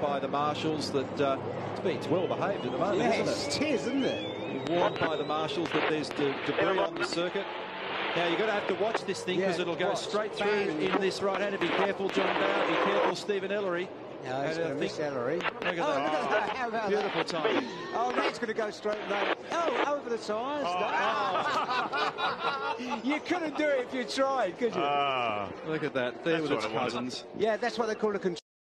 by the marshals that uh, it's been it's well behaved at the moment, yes, isn't it is, isn't it? Warned by the marshals that there's de- debris on the circuit. Now you're going to have to watch this thing because Yeah, it'll go watch. straight through Bang. in this right hander. Be careful, John Bauer. Be careful, Steven Ellery. No, he's uh, going to miss Ellery. Look at oh, that. look at that. How about Beautiful that? time. Oh, that's going to go straight there. Oh, over the tyres. Oh. you couldn't do it if you tried, could you? Ah. Look at that. There were its cousins. yeah, that's what they call a control.